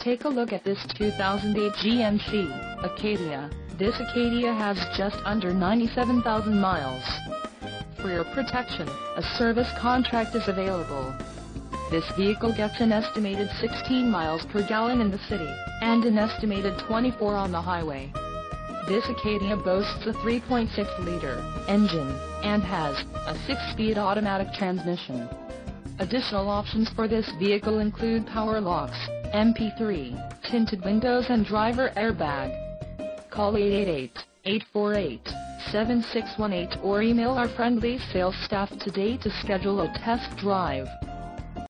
Take a look at this 2008 GMC Acadia. This Acadia has just under 97,000 miles. For your protection, a service contract is available. This vehicle gets an estimated 16 miles per gallon in the city, and an estimated 24 on the highway. This Acadia boasts a 3.6-liter engine, and has a 6-speed automatic transmission. Additional options for this vehicle include power locks, MP3, tinted windows and driver airbag. Call 888-848-7618 or email our friendly sales staff today to schedule a test drive.